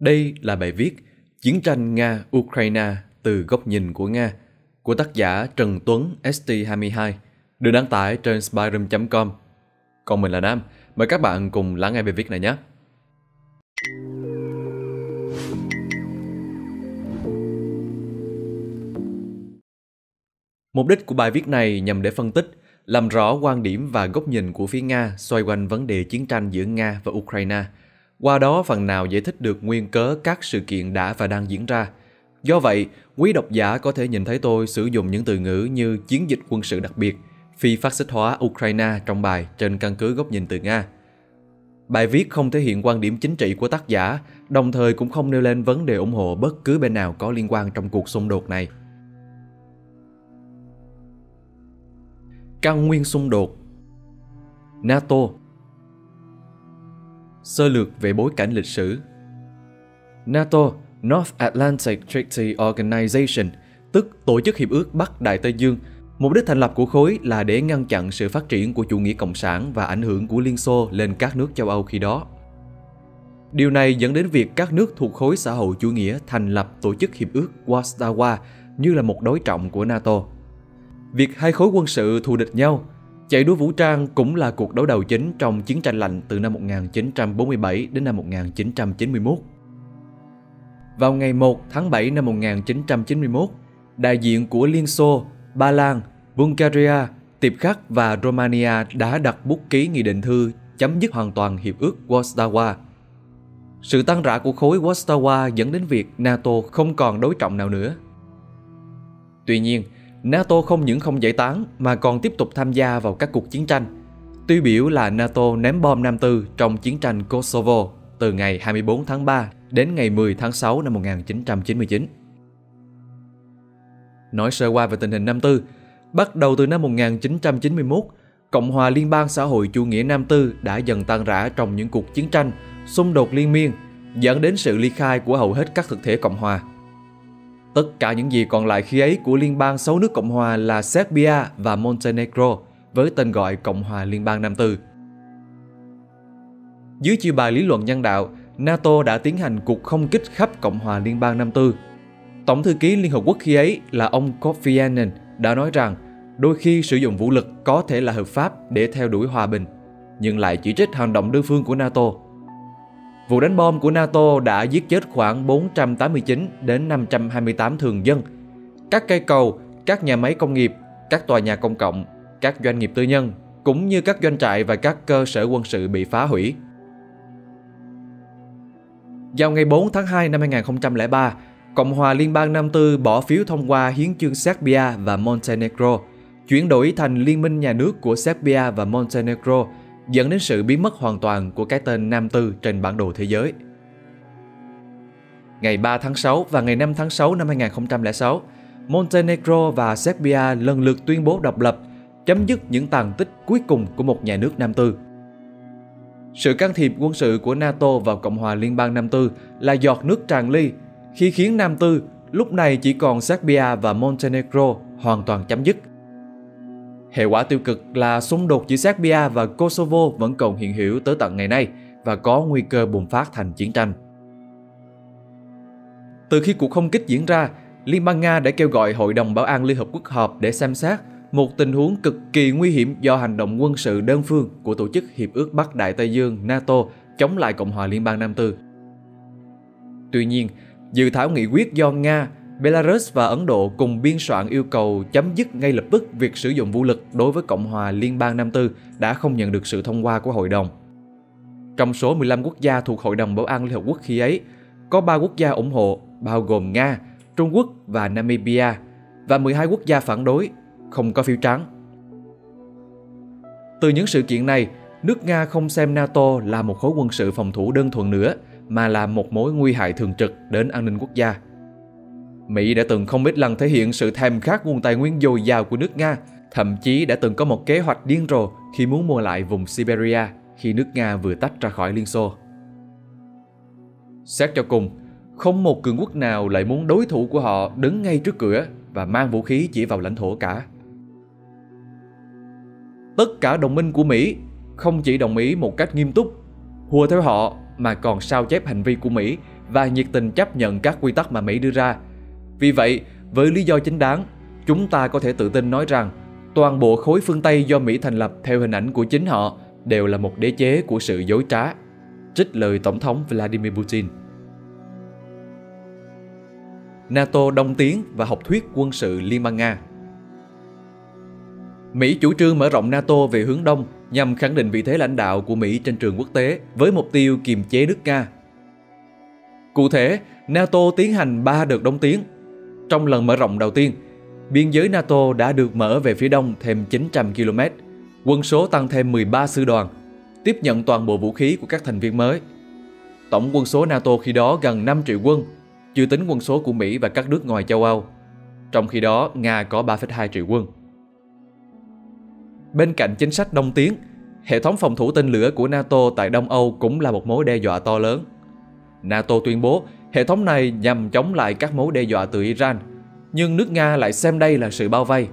Đây là bài viết Chiến tranh Nga-Ukraine từ góc nhìn của Nga của tác giả Trần Tuấn ST22 được đăng tải trên spyroom.com. Còn mình là Nam, mời các bạn cùng lắng nghe bài viết này nhé. Mục đích của bài viết này nhằm để phân tích, làm rõ quan điểm và góc nhìn của phía Nga xoay quanh vấn đề chiến tranh giữa Nga và Ukraine – qua đó phần nào giải thích được nguyên cớ các sự kiện đã và đang diễn ra. Do vậy, quý độc giả có thể nhìn thấy tôi sử dụng những từ ngữ như chiến dịch quân sự đặc biệt, phi phát xít hóa Ukraine trong bài trên căn cứ góc nhìn từ Nga. Bài viết không thể hiện quan điểm chính trị của tác giả, đồng thời cũng không nêu lên vấn đề ủng hộ bất cứ bên nào có liên quan trong cuộc xung đột này. Căn nguyên xung đột NATO Sơ lược về bối cảnh lịch sử NATO North Atlantic Treaty Organization, tức Tổ chức Hiệp ước Bắc Đại Tây Dương, mục đích thành lập của khối là để ngăn chặn sự phát triển của chủ nghĩa cộng sản và ảnh hưởng của Liên Xô lên các nước châu Âu khi đó. Điều này dẫn đến việc các nước thuộc khối xã hội chủ nghĩa thành lập Tổ chức Hiệp ước Warsaw như là một đối trọng của NATO. Việc hai khối quân sự thù địch nhau Chạy đua vũ trang cũng là cuộc đấu đầu chính trong chiến tranh lạnh từ năm 1947 đến năm 1991. Vào ngày 1 tháng 7 năm 1991, đại diện của Liên Xô, Ba Lan, Bulgaria, Tiệp Khắc và Romania đã đặt bút ký nghị định thư chấm dứt hoàn toàn hiệp ước Warsaw. Sự tăng rã của khối Warsaw dẫn đến việc NATO không còn đối trọng nào nữa. Tuy nhiên, NATO không những không giải tán mà còn tiếp tục tham gia vào các cuộc chiến tranh. Tiêu biểu là NATO ném bom Nam Tư trong chiến tranh Kosovo từ ngày 24 tháng 3 đến ngày 10 tháng 6 năm 1999. Nói sơ qua về tình hình Nam Tư, bắt đầu từ năm 1991, Cộng hòa Liên bang xã hội chủ nghĩa Nam Tư đã dần tan rã trong những cuộc chiến tranh, xung đột liên miên, dẫn đến sự ly khai của hầu hết các thực thể Cộng hòa. Tất cả những gì còn lại khi ấy của Liên bang 6 nước Cộng hòa là Serbia và Montenegro với tên gọi Cộng hòa Liên bang Nam Tư. Dưới chiêu bài lý luận nhân đạo, NATO đã tiến hành cuộc không kích khắp Cộng hòa Liên bang Nam Tư. Tổng thư ký Liên Hợp Quốc khi ấy là ông Kofi Annan đã nói rằng đôi khi sử dụng vũ lực có thể là hợp pháp để theo đuổi hòa bình, nhưng lại chỉ trích hành động đơn phương của NATO Vụ đánh bom của NATO đã giết chết khoảng 489 đến 528 thường dân. Các cây cầu, các nhà máy công nghiệp, các tòa nhà công cộng, các doanh nghiệp tư nhân, cũng như các doanh trại và các cơ sở quân sự bị phá hủy. Vào ngày 4 tháng 2 năm 2003, Cộng hòa Liên bang Nam Tư bỏ phiếu thông qua hiến chương Serbia và Montenegro, chuyển đổi thành Liên minh nhà nước của Serbia và Montenegro dẫn đến sự biến mất hoàn toàn của cái tên Nam Tư trên bản đồ thế giới. Ngày 3 tháng 6 và ngày 5 tháng 6 năm 2006, Montenegro và Serbia lần lượt tuyên bố độc lập, chấm dứt những tàn tích cuối cùng của một nhà nước Nam Tư. Sự can thiệp quân sự của NATO vào Cộng hòa Liên bang Nam Tư là giọt nước tràn ly khi khiến Nam Tư lúc này chỉ còn Serbia và Montenegro hoàn toàn chấm dứt Hệ quả tiêu cực là xung đột giữa Serbia và Kosovo vẫn còn hiện hữu tới tận ngày nay và có nguy cơ bùng phát thành chiến tranh. Từ khi cuộc không kích diễn ra, Liên bang Nga đã kêu gọi Hội đồng Bảo an Liên Hợp Quốc họp để xem xét một tình huống cực kỳ nguy hiểm do hành động quân sự đơn phương của Tổ chức Hiệp ước Bắc Đại Tây Dương NATO chống lại Cộng hòa Liên bang Nam Tư. Tuy nhiên, dự thảo nghị quyết do Nga, Belarus và Ấn Độ cùng biên soạn yêu cầu chấm dứt ngay lập tức việc sử dụng vũ lực đối với Cộng hòa Liên bang Nam Tư đã không nhận được sự thông qua của Hội đồng. Trong số 15 quốc gia thuộc Hội đồng Bảo an Liên Hợp Quốc khi ấy, có 3 quốc gia ủng hộ bao gồm Nga, Trung Quốc và Namibia và 12 quốc gia phản đối, không có phiếu trắng. Từ những sự kiện này, nước Nga không xem NATO là một khối quân sự phòng thủ đơn thuần nữa mà là một mối nguy hại thường trực đến an ninh quốc gia. Mỹ đã từng không ít lần thể hiện sự thèm khát nguồn tài nguyên dồi dào của nước Nga, thậm chí đã từng có một kế hoạch điên rồ khi muốn mua lại vùng Siberia khi nước Nga vừa tách ra khỏi Liên Xô. Xét cho cùng, không một cường quốc nào lại muốn đối thủ của họ đứng ngay trước cửa và mang vũ khí chỉ vào lãnh thổ cả. Tất cả đồng minh của Mỹ không chỉ đồng ý một cách nghiêm túc, hùa theo họ mà còn sao chép hành vi của Mỹ và nhiệt tình chấp nhận các quy tắc mà Mỹ đưa ra. Vì vậy, với lý do chính đáng, chúng ta có thể tự tin nói rằng toàn bộ khối phương Tây do Mỹ thành lập theo hình ảnh của chính họ đều là một đế chế của sự dối trá. Trích lời Tổng thống Vladimir Putin. NATO đông tiến và học thuyết quân sự Liên bang Nga Mỹ chủ trương mở rộng NATO về hướng đông nhằm khẳng định vị thế lãnh đạo của Mỹ trên trường quốc tế với mục tiêu kiềm chế nước Nga. Cụ thể, NATO tiến hành 3 đợt đông tiến. Trong lần mở rộng đầu tiên, biên giới NATO đã được mở về phía đông thêm 900 km, quân số tăng thêm 13 sư đoàn, tiếp nhận toàn bộ vũ khí của các thành viên mới. Tổng quân số NATO khi đó gần 5 triệu quân, chưa tính quân số của Mỹ và các nước ngoài châu Âu. Trong khi đó, Nga có 3,2 triệu quân. Bên cạnh chính sách đông tiến, hệ thống phòng thủ tên lửa của NATO tại Đông Âu cũng là một mối đe dọa to lớn. NATO tuyên bố hệ thống này nhằm chống lại các mối đe dọa từ Iran, nhưng nước Nga lại xem đây là sự bao vây.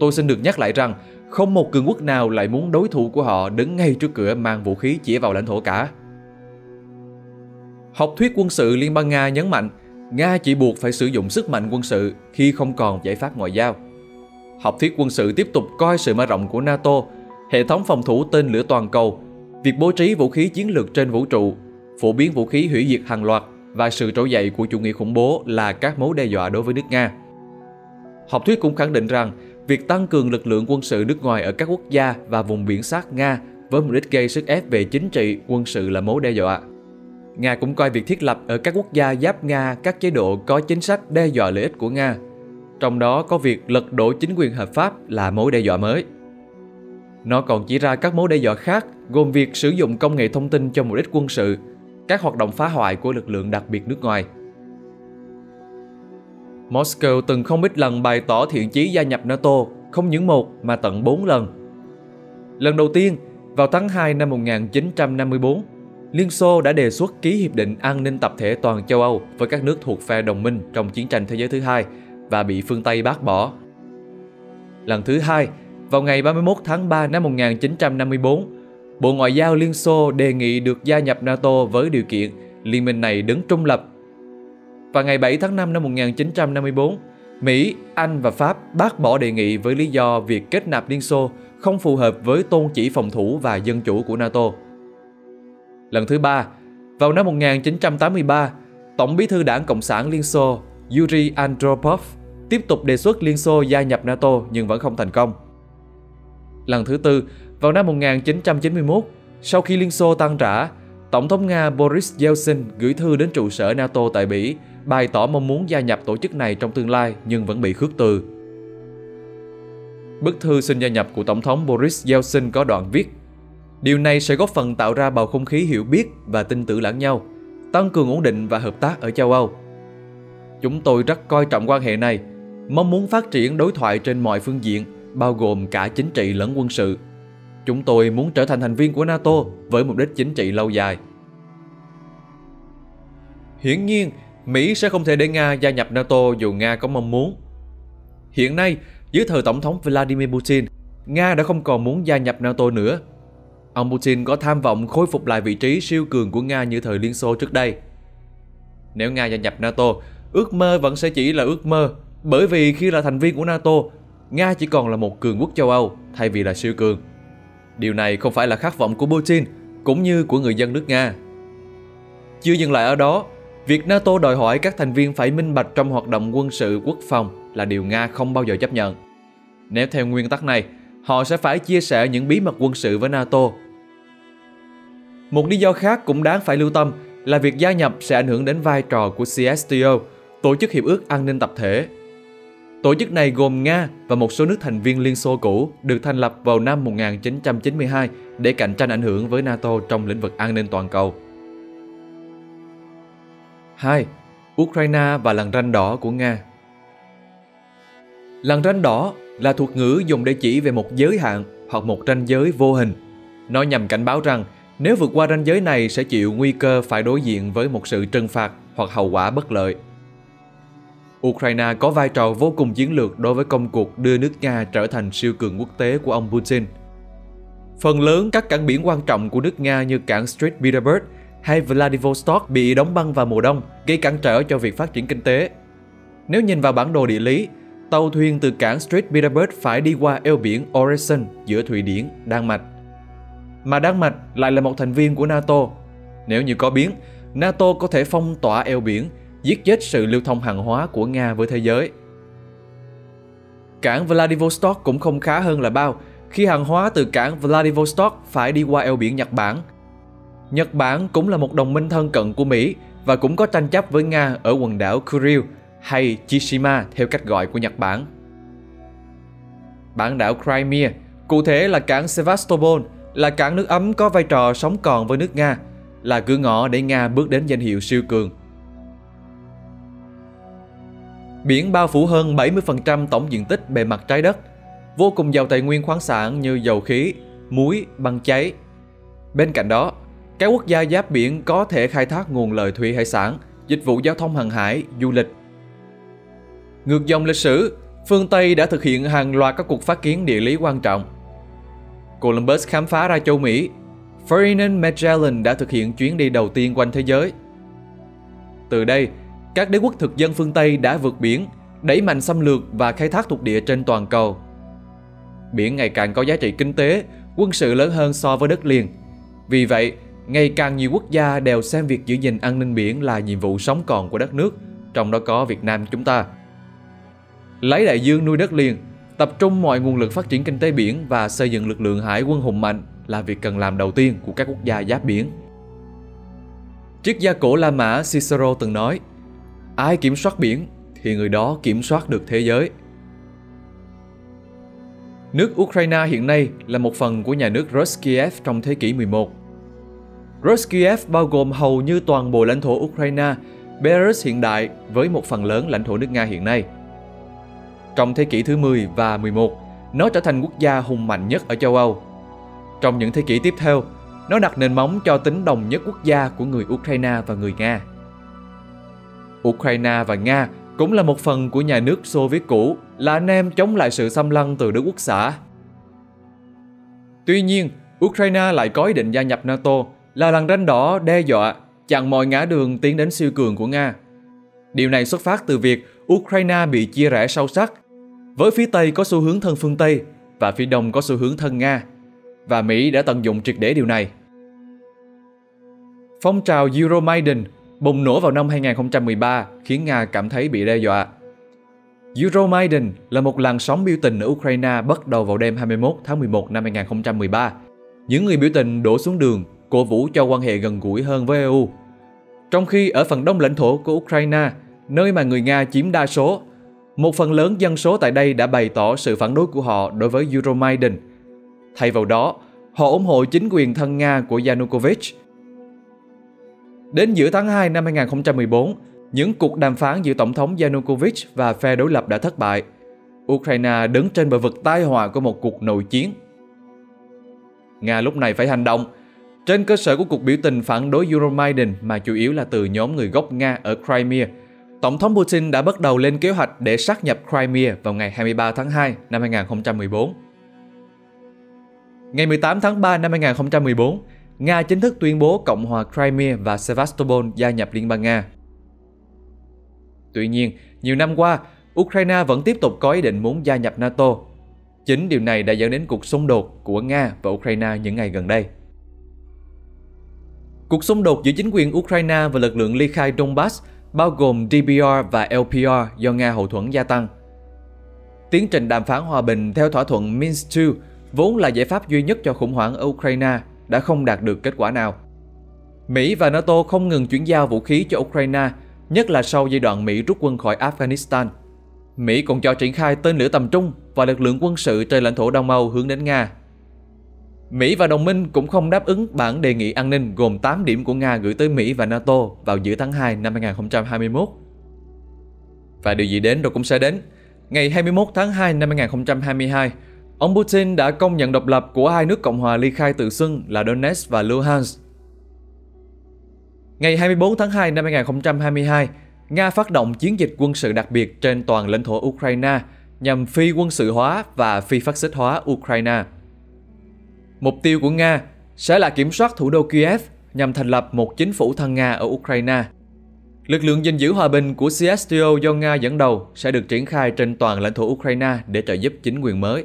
Tôi xin được nhắc lại rằng không một cường quốc nào lại muốn đối thủ của họ đứng ngay trước cửa mang vũ khí chỉ vào lãnh thổ cả. Học thuyết quân sự Liên bang Nga nhấn mạnh Nga chỉ buộc phải sử dụng sức mạnh quân sự khi không còn giải pháp ngoại giao. Học thuyết quân sự tiếp tục coi sự mở rộng của NATO, hệ thống phòng thủ tên lửa toàn cầu, việc bố trí vũ khí chiến lược trên vũ trụ, phổ biến vũ khí hủy diệt hàng loạt và sự trỗi dậy của chủ nghĩa khủng bố là các mối đe dọa đối với nước Nga. Học thuyết cũng khẳng định rằng việc tăng cường lực lượng quân sự nước ngoài ở các quốc gia và vùng biển sát Nga với mục đích gây sức ép về chính trị, quân sự là mối đe dọa. Nga cũng coi việc thiết lập ở các quốc gia giáp Nga các chế độ có chính sách đe dọa lợi ích của Nga trong đó có việc lật đổ chính quyền hợp pháp là mối đe dọa mới. Nó còn chỉ ra các mối đe dọa khác gồm việc sử dụng công nghệ thông tin cho mục đích quân sự, các hoạt động phá hoại của lực lượng đặc biệt nước ngoài. Moscow từng không ít lần bày tỏ thiện chí gia nhập NATO, không những một mà tận 4 lần. Lần đầu tiên, vào tháng 2 năm 1954, Liên Xô đã đề xuất ký Hiệp định An ninh Tập thể toàn châu Âu với các nước thuộc phe đồng minh trong chiến tranh thế giới thứ hai và bị phương Tây bác bỏ. Lần thứ hai, vào ngày 31 tháng 3 năm 1954, Bộ Ngoại giao Liên Xô đề nghị được gia nhập NATO với điều kiện liên minh này đứng trung lập. Và ngày 7 tháng 5 năm 1954, Mỹ, Anh và Pháp bác bỏ đề nghị với lý do việc kết nạp Liên Xô không phù hợp với tôn chỉ phòng thủ và dân chủ của NATO. Lần thứ ba, vào năm 1983, Tổng bí thư Đảng Cộng sản Liên Xô Yuri Andropov tiếp tục đề xuất Liên Xô gia nhập NATO nhưng vẫn không thành công. Lần thứ tư, vào năm 1991, sau khi Liên Xô tan rã, Tổng thống Nga Boris Yeltsin gửi thư đến trụ sở NATO tại Bỉ, bày tỏ mong muốn gia nhập tổ chức này trong tương lai nhưng vẫn bị khước từ. Bức thư xin gia nhập của Tổng thống Boris Yeltsin có đoạn viết Điều này sẽ góp phần tạo ra bầu không khí hiểu biết và tin tưởng lẫn nhau, tăng cường ổn định và hợp tác ở châu Âu. Chúng tôi rất coi trọng quan hệ này, mong muốn phát triển đối thoại trên mọi phương diện, bao gồm cả chính trị lẫn quân sự. Chúng tôi muốn trở thành thành viên của NATO với mục đích chính trị lâu dài. Hiển nhiên, Mỹ sẽ không thể để Nga gia nhập NATO dù Nga có mong muốn. Hiện nay, dưới thời Tổng thống Vladimir Putin, Nga đã không còn muốn gia nhập NATO nữa. Ông Putin có tham vọng khôi phục lại vị trí siêu cường của Nga như thời Liên Xô trước đây. Nếu Nga gia nhập NATO, ước mơ vẫn sẽ chỉ là ước mơ bởi vì khi là thành viên của NATO, Nga chỉ còn là một cường quốc châu Âu thay vì là siêu cường. Điều này không phải là khát vọng của Putin cũng như của người dân nước Nga. Chưa dừng lại ở đó, việc NATO đòi hỏi các thành viên phải minh bạch trong hoạt động quân sự quốc phòng là điều Nga không bao giờ chấp nhận. Nếu theo nguyên tắc này, họ sẽ phải chia sẻ những bí mật quân sự với NATO. Một lý do khác cũng đáng phải lưu tâm là việc gia nhập sẽ ảnh hưởng đến vai trò của CSTO Tổ chức Hiệp ước An ninh Tập thể. Tổ chức này gồm Nga và một số nước thành viên Liên Xô cũ được thành lập vào năm 1992 để cạnh tranh ảnh hưởng với NATO trong lĩnh vực an ninh toàn cầu. 2. Ukraine và lằn ranh đỏ của Nga Lằn ranh đỏ là thuật ngữ dùng để chỉ về một giới hạn hoặc một ranh giới vô hình. Nó nhằm cảnh báo rằng nếu vượt qua ranh giới này sẽ chịu nguy cơ phải đối diện với một sự trừng phạt hoặc hậu quả bất lợi. Ukraine có vai trò vô cùng chiến lược đối với công cuộc đưa nước Nga trở thành siêu cường quốc tế của ông Putin. Phần lớn các cảng biển quan trọng của nước Nga như cảng St. Petersburg, hay Vladivostok bị đóng băng vào mùa đông, gây cản trở cho việc phát triển kinh tế. Nếu nhìn vào bản đồ địa lý, tàu thuyền từ cảng St. Petersburg phải đi qua eo biển Øresund giữa Thụy Điển, Đan Mạch. Mà Đan Mạch lại là một thành viên của NATO. Nếu như có biến, NATO có thể phong tỏa eo biển, giết chết sự lưu thông hàng hóa của Nga với thế giới. Cảng Vladivostok cũng không khá hơn là bao khi hàng hóa từ cảng Vladivostok phải đi qua eo biển Nhật Bản. Nhật Bản cũng là một đồng minh thân cận của Mỹ và cũng có tranh chấp với Nga ở quần đảo Kuril hay Chishima theo cách gọi của Nhật Bản. Bán đảo Crimea, cụ thể là cảng Sevastopol, là cảng nước ấm có vai trò sống còn với nước Nga, là cửa ngõ để Nga bước đến danh hiệu siêu cường. Biển bao phủ hơn 70% tổng diện tích bề mặt trái đất, vô cùng giàu tài nguyên khoáng sản như dầu khí, muối, băng cháy. Bên cạnh đó, các quốc gia giáp biển có thể khai thác nguồn lợi thủy hải sản, dịch vụ giao thông hàng hải, du lịch. Ngược dòng lịch sử, phương Tây đã thực hiện hàng loạt các cuộc phát kiến địa lý quan trọng. Columbus khám phá ra châu Mỹ, Ferdinand Magellan đã thực hiện chuyến đi đầu tiên quanh thế giới. Từ đây, các đế quốc thực dân phương Tây đã vượt biển, đẩy mạnh xâm lược và khai thác thuộc địa trên toàn cầu. Biển ngày càng có giá trị kinh tế, quân sự lớn hơn so với đất liền. Vì vậy, ngày càng nhiều quốc gia đều xem việc giữ gìn an ninh biển là nhiệm vụ sống còn của đất nước, trong đó có Việt Nam chúng ta. Lấy đại dương nuôi đất liền, tập trung mọi nguồn lực phát triển kinh tế biển và xây dựng lực lượng hải quân hùng mạnh là việc cần làm đầu tiên của các quốc gia giáp biển. Triết gia cổ La Mã Cicero từng nói Ai kiểm soát biển thì người đó kiểm soát được thế giới. Nước Ukraine hiện nay là một phần của nhà nước Roskiev trong thế kỷ 11. Roskiev bao gồm hầu như toàn bộ lãnh thổ Ukraine, Belarus hiện đại với một phần lớn lãnh thổ nước Nga hiện nay. Trong thế kỷ thứ 10 và 11, nó trở thành quốc gia hùng mạnh nhất ở châu Âu. Trong những thế kỷ tiếp theo, nó đặt nền móng cho tính đồng nhất quốc gia của người Ukraine và người Nga. Ukraine và Nga cũng là một phần của nhà nước Xô Viết cũ, là anh em chống lại sự xâm lăng từ Đức Quốc xã. Tuy nhiên, Ukraine lại có ý định gia nhập NATO là làn ranh đỏ đe dọa chặn mọi ngã đường tiến đến siêu cường của Nga. Điều này xuất phát từ việc Ukraine bị chia rẽ sâu sắc, với phía Tây có xu hướng thân phương Tây và phía Đông có xu hướng thân Nga, và Mỹ đã tận dụng triệt để điều này. Phong trào Euromaidan bùng nổ vào năm 2013 khiến Nga cảm thấy bị đe dọa. Euromaidan là một làn sóng biểu tình ở Ukraine bắt đầu vào đêm 21 tháng 11 năm 2013. Những người biểu tình đổ xuống đường, cổ vũ cho quan hệ gần gũi hơn với EU. Trong khi ở phần đông lãnh thổ của Ukraine, nơi mà người Nga chiếm đa số, một phần lớn dân số tại đây đã bày tỏ sự phản đối của họ đối với Euromaidan. Thay vào đó, họ ủng hộ chính quyền thân Nga của Yanukovych Đến giữa tháng 2 năm 2014, những cuộc đàm phán giữa Tổng thống Yanukovych và phe đối lập đã thất bại. Ukraine đứng trên bờ vực tai họa của một cuộc nội chiến. Nga lúc này phải hành động. Trên cơ sở của cuộc biểu tình phản đối Euromaidan mà chủ yếu là từ nhóm người gốc Nga ở Crimea, Tổng thống Putin đã bắt đầu lên kế hoạch để sát nhập Crimea vào ngày 23 tháng 2 năm 2014. Ngày 18 tháng 3 năm 2014, Nga chính thức tuyên bố Cộng hòa Crimea và Sevastopol gia nhập Liên bang Nga. Tuy nhiên, nhiều năm qua, Ukraine vẫn tiếp tục có ý định muốn gia nhập NATO. Chính điều này đã dẫn đến cuộc xung đột của Nga và Ukraine những ngày gần đây. Cuộc xung đột giữa chính quyền Ukraine và lực lượng ly khai Donbass bao gồm DPR và LPR do Nga hậu thuẫn gia tăng. Tiến trình đàm phán hòa bình theo thỏa thuận Minsk II vốn là giải pháp duy nhất cho khủng hoảng ở Ukraine đã không đạt được kết quả nào. Mỹ và NATO không ngừng chuyển giao vũ khí cho Ukraine, nhất là sau giai đoạn Mỹ rút quân khỏi Afghanistan. Mỹ còn cho triển khai tên lửa tầm trung và lực lượng quân sự trên lãnh thổ Đông Âu hướng đến Nga. Mỹ và đồng minh cũng không đáp ứng bản đề nghị an ninh gồm 8 điểm của Nga gửi tới Mỹ và NATO vào giữa tháng 2 năm 2021. Và điều gì đến rồi cũng sẽ đến. Ngày 21 tháng 2 năm 2022, Ông Putin đã công nhận độc lập của hai nước Cộng hòa ly khai tự xưng là Donetsk và Luhansk. Ngày 24 tháng 2 năm 2022, Nga phát động chiến dịch quân sự đặc biệt trên toàn lãnh thổ Ukraine nhằm phi quân sự hóa và phi phát xít hóa Ukraine. Mục tiêu của Nga sẽ là kiểm soát thủ đô Kiev, nhằm thành lập một chính phủ thân Nga ở Ukraine. Lực lượng gìn giữ hòa bình của CSTO do Nga dẫn đầu sẽ được triển khai trên toàn lãnh thổ Ukraine để trợ giúp chính quyền mới.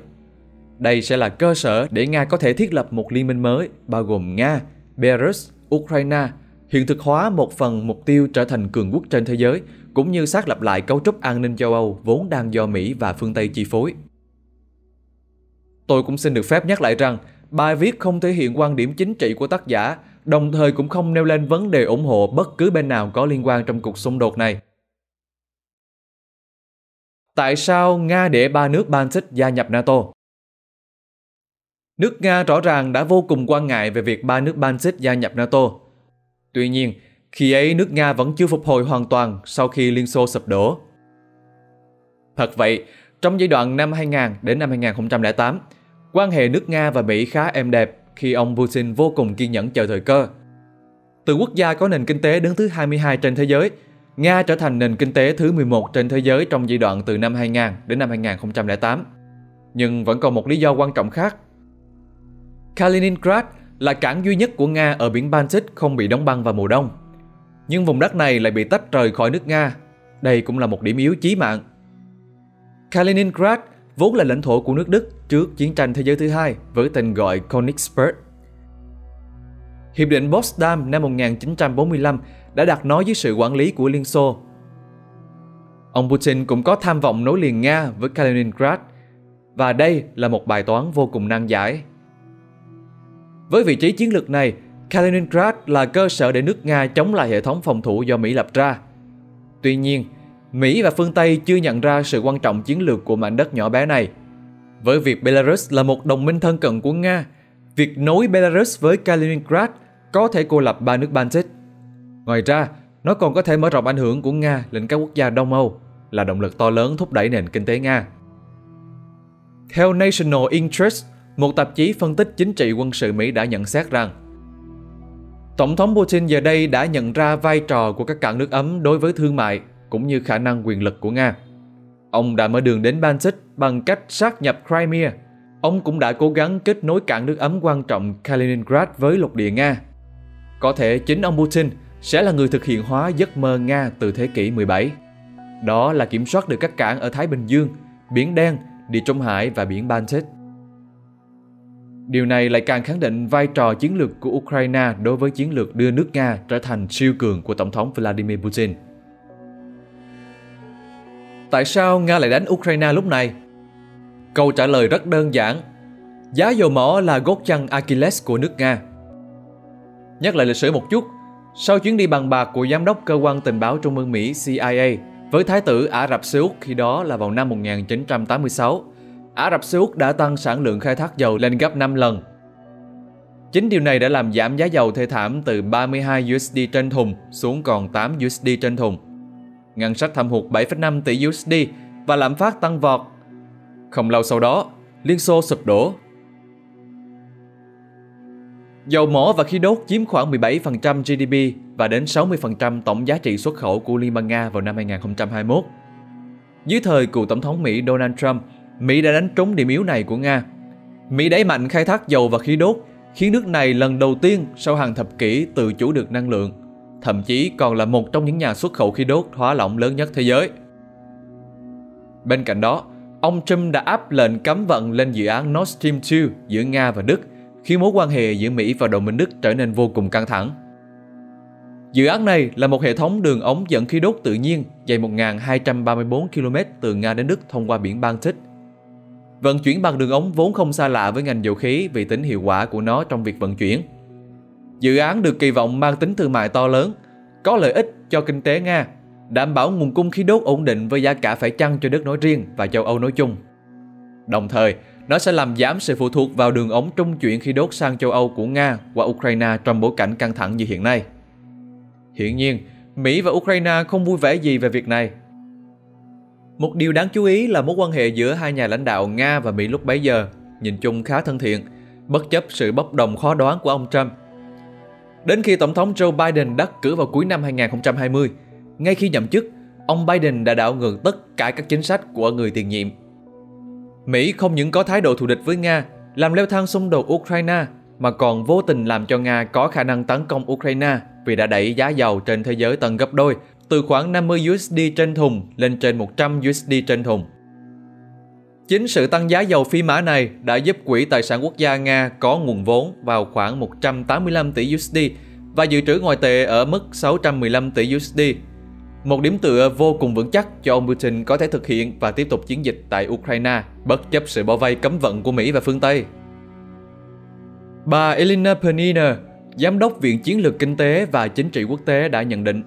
Đây sẽ là cơ sở để Nga có thể thiết lập một liên minh mới bao gồm Nga, Belarus, Ukraine, hiện thực hóa một phần mục tiêu trở thành cường quốc trên thế giới cũng như xác lập lại cấu trúc an ninh châu Âu vốn đang do Mỹ và phương Tây chi phối. Tôi cũng xin được phép nhắc lại rằng bài viết không thể hiện quan điểm chính trị của tác giả, đồng thời cũng không nêu lên vấn đề ủng hộ bất cứ bên nào có liên quan trong cuộc xung đột này. Tại sao Nga để ba nước Baltic gia nhập NATO? Nước Nga rõ ràng đã vô cùng quan ngại về việc ba nước Baltic gia nhập NATO. Tuy nhiên, khi ấy nước Nga vẫn chưa phục hồi hoàn toàn sau khi Liên Xô sụp đổ. Thật vậy, trong giai đoạn năm 2000 đến năm 2008, quan hệ nước Nga và Mỹ khá êm đẹp khi ông Putin vô cùng kiên nhẫn chờ thời cơ. Từ quốc gia có nền kinh tế đứng thứ 22 trên thế giới, Nga trở thành nền kinh tế thứ 11 trên thế giới trong giai đoạn từ năm 2000 đến năm 2008. Nhưng vẫn còn một lý do quan trọng khác. Kaliningrad là cảng duy nhất của Nga ở biển Baltic không bị đóng băng vào mùa đông. Nhưng vùng đất này lại bị tách rời khỏi nước Nga. Đây cũng là một điểm yếu chí mạng. Kaliningrad vốn là lãnh thổ của nước Đức trước chiến tranh thế giới thứ hai với tên gọi Königsberg. Hiệp định Potsdam năm 1945 đã đặt nó dưới sự quản lý của Liên Xô. Ông Putin cũng có tham vọng nối liền Nga với Kaliningrad, và đây là một bài toán vô cùng nan giải. Với vị trí chiến lược này, Kaliningrad là cơ sở để nước Nga chống lại hệ thống phòng thủ do Mỹ lập ra. Tuy nhiên, Mỹ và phương Tây chưa nhận ra sự quan trọng chiến lược của mảnh đất nhỏ bé này. Với việc Belarus là một đồng minh thân cận của Nga, việc nối Belarus với Kaliningrad có thể cô lập ba nước Baltic. Ngoài ra, nó còn có thể mở rộng ảnh hưởng của Nga lên các quốc gia Đông Âu, là động lực to lớn thúc đẩy nền kinh tế Nga. Theo National Interest, một tạp chí phân tích chính trị quân sự Mỹ đã nhận xét rằng Tổng thống Putin giờ đây đã nhận ra vai trò của các cảng nước ấm đối với thương mại cũng như khả năng quyền lực của Nga. Ông đã mở đường đến Baltic bằng cách sát nhập Crimea. Ông cũng đã cố gắng kết nối cảng nước ấm quan trọng Kaliningrad với lục địa Nga. Có thể chính ông Putin sẽ là người thực hiện hóa giấc mơ Nga từ thế kỷ 17. Đó là kiểm soát được các cảng ở Thái Bình Dương, Biển Đen, Địa Trung Hải và Biển Baltic. Điều này lại càng khẳng định vai trò chiến lược của Ukraine đối với chiến lược đưa nước Nga trở thành siêu cường của Tổng thống Vladimir Putin. Tại sao Nga lại đánh Ukraine lúc này? Câu trả lời rất đơn giản. Giá dầu mỏ là gót chân Achilles của nước Nga. Nhắc lại lịch sử một chút, sau chuyến đi bằng bạc của giám đốc cơ quan tình báo trung ương Mỹ CIA với thái tử Ả Rập Xê Út khi đó là vào năm 1986, Ả Rập Xê Út đã tăng sản lượng khai thác dầu lên gấp 5 lần. Chính điều này đã làm giảm giá dầu thê thảm từ 32 USD trên thùng xuống còn 8 USD trên thùng. Ngân sách thâm hụt 7,5 tỷ USD và lạm phát tăng vọt. Không lâu sau đó, Liên Xô sụp đổ. Dầu mỏ và khí đốt chiếm khoảng 17% GDP và đến 60% tổng giá trị xuất khẩu của Liên bang Nga vào năm 2021. Dưới thời cựu tổng thống Mỹ Donald Trump, Mỹ đã đánh trúng điểm yếu này của Nga. Mỹ đẩy mạnh khai thác dầu và khí đốt, khiến nước này lần đầu tiên sau hàng thập kỷ tự chủ được năng lượng, thậm chí còn là một trong những nhà xuất khẩu khí đốt hóa lỏng lớn nhất thế giới. Bên cạnh đó, ông Trump đã áp lệnh cấm vận lên dự án Nord Stream 2 giữa Nga và Đức, khiến mối quan hệ giữa Mỹ và đồng minh Đức trở nên vô cùng căng thẳng. Dự án này là một hệ thống đường ống dẫn khí đốt tự nhiên dài 1.234 km từ Nga đến Đức thông qua biển Baltic Vận chuyển bằng đường ống vốn không xa lạ với ngành dầu khí vì tính hiệu quả của nó trong việc vận chuyển. Dự án được kỳ vọng mang tính thương mại to lớn, có lợi ích cho kinh tế Nga, đảm bảo nguồn cung khí đốt ổn định với giá cả phải chăng cho đất nói riêng và châu Âu nói chung. Đồng thời, nó sẽ làm giảm sự phụ thuộc vào đường ống trung chuyển khí đốt sang châu Âu của Nga qua Ukraine trong bối cảnh căng thẳng như hiện nay. Hiện nhiên, Mỹ và Ukraine không vui vẻ gì về việc này một điều đáng chú ý là mối quan hệ giữa hai nhà lãnh đạo Nga và Mỹ lúc bấy giờ nhìn chung khá thân thiện, bất chấp sự bốc đồng khó đoán của ông Trump. Đến khi Tổng thống Joe Biden đắc cử vào cuối năm 2020, ngay khi nhậm chức, ông Biden đã đảo ngược tất cả các chính sách của người tiền nhiệm. Mỹ không những có thái độ thù địch với Nga, làm leo thang xung đột Ukraine, mà còn vô tình làm cho Nga có khả năng tấn công Ukraine vì đã đẩy giá dầu trên thế giới tăng gấp đôi, từ khoảng 50 USD trên thùng lên trên 100 USD trên thùng. Chính sự tăng giá dầu phi mã này đã giúp Quỹ Tài sản Quốc gia Nga có nguồn vốn vào khoảng 185 tỷ USD và dự trữ ngoại tệ ở mức 615 tỷ USD. Một điểm tựa vô cùng vững chắc cho ông Putin có thể thực hiện và tiếp tục chiến dịch tại Ukraine bất chấp sự bao vây cấm vận của Mỹ và phương Tây. Bà Elena Penina, Giám đốc Viện Chiến lược Kinh tế và Chính trị Quốc tế đã nhận định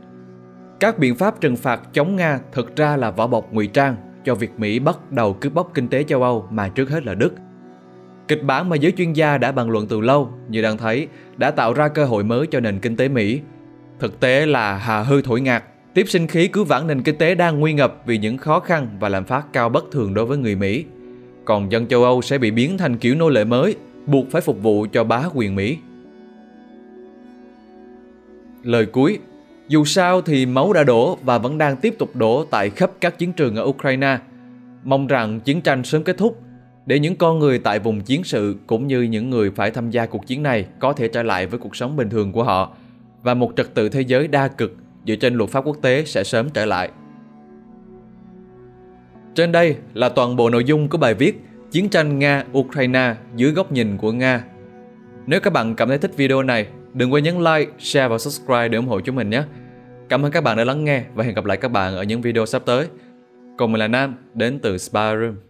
các biện pháp trừng phạt chống Nga thực ra là vỏ bọc ngụy trang cho việc Mỹ bắt đầu cướp bóc kinh tế châu Âu mà trước hết là Đức. Kịch bản mà giới chuyên gia đã bàn luận từ lâu, như đang thấy, đã tạo ra cơ hội mới cho nền kinh tế Mỹ. Thực tế là hà hư thổi ngạt, tiếp sinh khí cứu vãn nền kinh tế đang nguy ngập vì những khó khăn và lạm phát cao bất thường đối với người Mỹ. Còn dân châu Âu sẽ bị biến thành kiểu nô lệ mới, buộc phải phục vụ cho bá quyền Mỹ. Lời cuối dù sao thì máu đã đổ và vẫn đang tiếp tục đổ tại khắp các chiến trường ở Ukraine. Mong rằng chiến tranh sớm kết thúc để những con người tại vùng chiến sự cũng như những người phải tham gia cuộc chiến này có thể trở lại với cuộc sống bình thường của họ và một trật tự thế giới đa cực dựa trên luật pháp quốc tế sẽ sớm trở lại. Trên đây là toàn bộ nội dung của bài viết Chiến tranh Nga-Ukraine dưới góc nhìn của Nga. Nếu các bạn cảm thấy thích video này, đừng quên nhấn like, share và subscribe để ủng hộ chúng mình nhé. Cảm ơn các bạn đã lắng nghe và hẹn gặp lại các bạn ở những video sắp tới. Còn mình là Nam, đến từ Spa Room.